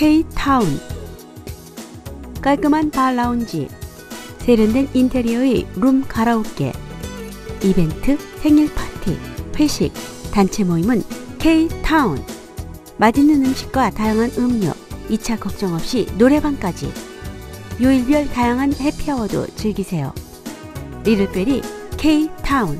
K-타운 깔끔한 바 라운지 세련된 인테리어의 룸 가라오케 이벤트, 생일 파티, 회식, 단체 모임은 K-타운 맛있는 음식과 다양한 음료 2차 걱정 없이 노래방까지. 요일별 다양한 해피아워도 즐기세요. 리를베리 K-타운